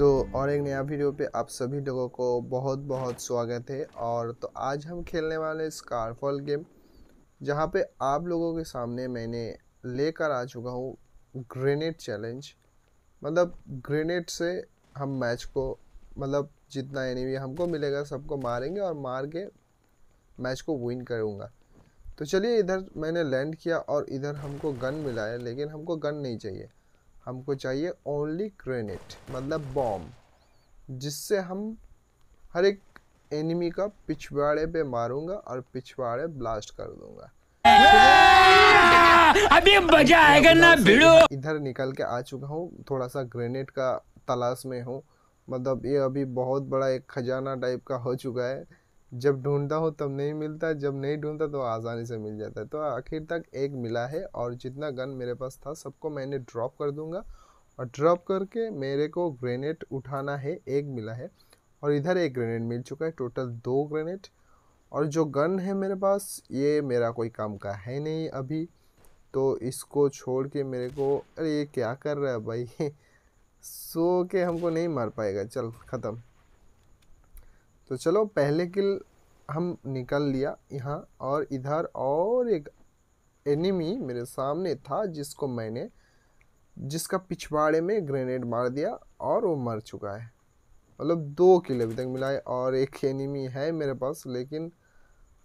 तो और एक नया वीडियो पे आप सभी लोगों को बहुत बहुत स्वागत है। और तो आज हम खेलने वाले स्कारफॉल गेम जहाँ पे आप लोगों के सामने मैंने लेकर आ चुका हूँ ग्रेनेड चैलेंज मतलब ग्रेनेड से हम मैच को मतलब जितना एनिमी हमको मिलेगा सबको मारेंगे और मार के मैच को विन करूँगा। तो चलिए इधर मैंने लैंड किया और इधर हमको गन मिला है, लेकिन हमको गन नहीं चाहिए। हमको चाहिए ओनली ग्रेनेड मतलब बॉम्ब जिससे हम हर एक एनिमी का पिछवाड़े पे मारूँगा और पिछवाड़े ब्लास्ट कर दूँगा। अभी मज़ा आएगा ना भिड़ो। इधर निकल के आ चुका हूँ थोड़ा सा ग्रेनेड का तलाश में हूँ। मतलब ये अभी बहुत बड़ा एक खजाना टाइप का हो चुका है। जब ढूंढता हूँ, तब नहीं मिलता जब नहीं ढूंढता तो आसानी से मिल जाता है। तो आखिर तक एक मिला है और जितना गन मेरे पास था, सबको मैंने ड्रॉप कर दूँगा। और ड्रॉप करके मेरे को ग्रेनेड उठाना है, एक मिला है। और इधर एक ग्रेनेड मिल चुका है, टोटल दो ग्रेनेड। और जो गन है मेरे पास, ये मेरा कोई काम का है नहीं अभी। तो इसको छोड़ के मेरे को, अरे ये क्या कर रहा है भाई? सो के हमको नहीं मार पाएगा। चल, ख़त्म। तो चलो पहले किल हम निकल लिया यहाँ और इधर और एक एनिमी मेरे सामने था जिसको मैंने जिसका पिछवाड़े में ग्रेनेड मार दिया और वो मर चुका है। मतलब दो किल अभी तक मिला है और एक एनिमी है मेरे पास लेकिन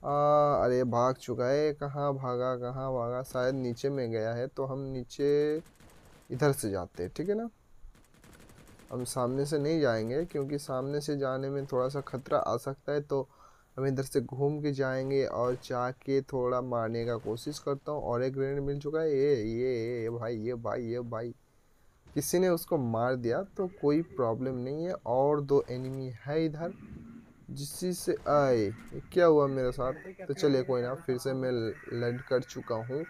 आ, अरे भाग चुका है। कहाँ भागा कहाँ भागा? शायद नीचे में गया है तो हम नीचे इधर से जाते हैं ठीक है ना? हम सामने से नहीं जाएँगे, क्योंकि सामने से जाने में थोड़ा सा खतरा आ सकता है। तो हम इधर से घूम के जाएँगे और जाके थोड़ा मारने का कोशिश करता हूँ। और एक ग्रेनेड मिल चुका है। ये ये ये भाई ये भाई ये भाई। किसी ने उसको मार दिया तो कोई प्रॉब्लम नहीं है। और दो एनिमी है इधर। जिससे से आए। क्या हुआ मेरे साथ? तो चलिए कोई ना, फिर से मैं लैंड कर चुका हूँ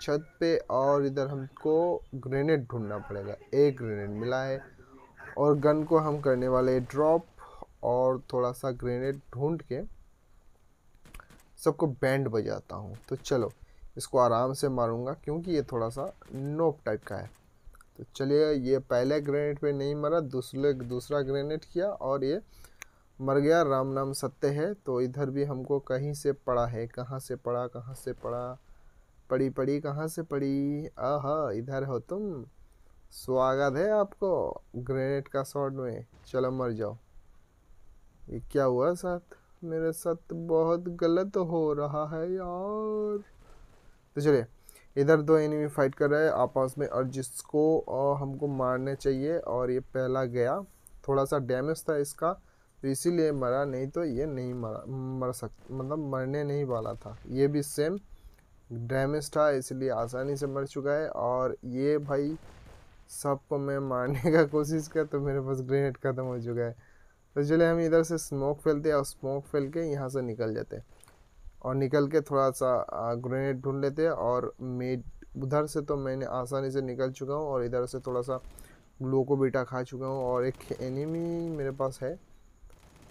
छत पे। और इधर हमको ग्रेनेड ढूंढना पड़ेगा। एक ग्रेनेड मिला है। और गन को हम करने वाले ड्रॉप और थोड़ा सा ग्रेनेड ढूंढ के सबको बैंड बजाता हूँ। तो चलो, इसको आराम से मारूँगा क्योंकि ये थोड़ा सा नोप टाइप का है। तो चलिए, ये पहले ग्रेनेड पे नहीं मरा, दूसरे, दूसरा ग्रेनेड किया और ये मर गया। राम नाम सत्य है तो इधर भी हमको कहीं से पड़ा है, कहाँ से पड़ा, कहाँ से पड़ा, पड़ी पड़ी, कहाँ से पड़ी? आहा, इधर हो तुम। स्वागत है आपको ग्रेनेड का शॉट में। चलो मर जाओ। ये क्या हुआ साथ? मेरे साथ बहुत गलत हो रहा है यार। तो चलिए, इधर दो एनिमी फाइट कर रहे हैं। आपस में और जिसको और हमको मारने चाहिए और ये पहला गया। थोड़ा सा डैमेज था इसका तो इसीलिए मरा, नहीं तो ये नहीं मरा, मर सक मतलब मरने नहीं वाला था। ये भी सेम डैमेज था, इसलिए आसानी से मर चुका है। और ये भाई सबको मैं मारने का कोशिश किया तो मेरे पास ग्रेनेड ख़त्म हो चुका है। तो चले हम इधर से स्मोक फैलते हैं और स्मोक फैल के यहाँ से निकल जाते हैं। और निकल के थोड़ा सा ग्रेनेड ढूंढ लेते हैं और मेड उधर से तो मैंने आसानी से निकल चुका हूँ और इधर से थोड़ा सा ग्लो को बेटा खा चुका हूँ और एक एनिमी मेरे पास है।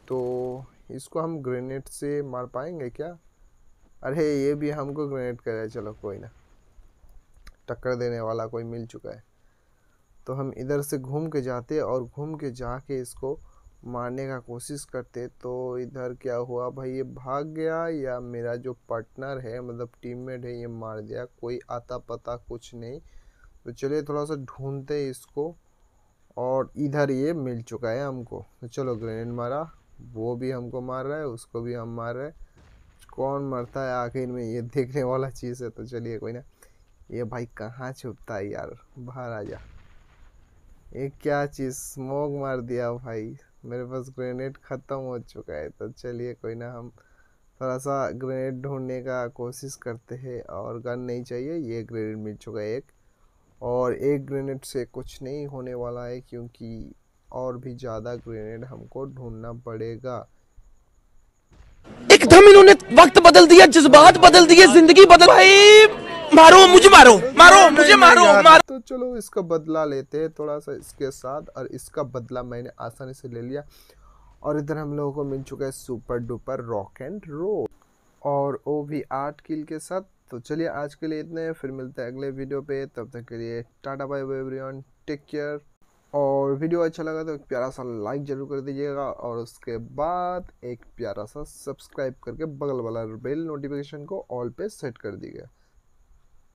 तो इसको हम ग्रेनेड से मार पाएँगे क्या? अरे, ये भी हमको ग्रेनेड करे, चलो कोई ना। टक्कर देने वाला कोई मिल चुका है। तो हम इधर से घूम के जाते और घूम के जाके इसको मारने का कोशिश करते। तो इधर क्या हुआ, भाई ये भाग गया या मेरा जो पार्टनर है मतलब टीममेट है, ये मार दिया? कोई आता पता कुछ नहीं। तो चलिए थोड़ा सा ढूंढते इसको और इधर ये मिल चुका है हमको। तो चलो ग्रेनेड मारा। वो भी हमको मार रहा है, उसको भी हम मार रहे हैं। कौन मरता है आखिर में ये देखने वाला चीज़ है तो चलिए कोई ना। ये भाई कहाँ छुपता है यार? बाहर आ जा। ये क्या चीज़? स्मोक मार दिया भाई। मेरे पास ग्रेनेड ख़त्म हो चुका है तो चलिए कोई ना, हम थोड़ा सा ग्रेनेड ढूँढने का कोशिश करते हैं, और गन नहीं चाहिए, ये ग्रेनेड मिल चुका है एक। और एक ग्रेनेड से कुछ नहीं होने वाला है, क्योंकि और भी ज़्यादा ग्रेनेड हमको ढूंढना पड़ेगा। एकदम इन्होंने वक्त बदल दिया, जज्बात बदल दिए, ज़िंदगी बदल भाई! मारो मुझे मारो मारो मुझे मारो मारो। तो चलो इसका बदला लेते हैं थोड़ा सा इसके साथ और इसका बदला मैंने आसानी से ले लिया। और इधर हम लोगों को मिल चुका है super duper rock and roll और वो भी आठ किल के साथ। तो चलिए आज के लिए इतने फिर मिलते हैं अगले वीडियो पे। तब तक के लिए tata bye bye everyone take care. और वीडियो अच्छा लगा तो एक प्यारा सा लाइक ज़रूर कर दीजिएगा और उसके बाद एक प्यारा सा सब्सक्राइब करके बगल वाला बेल नोटिफिकेशन को ऑल पे सेट कर दीजिएगा।